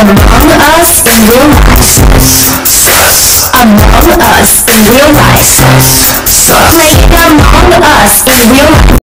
Among Us in Real Life. Among Us in Real Life. Playing Among Us in Real life.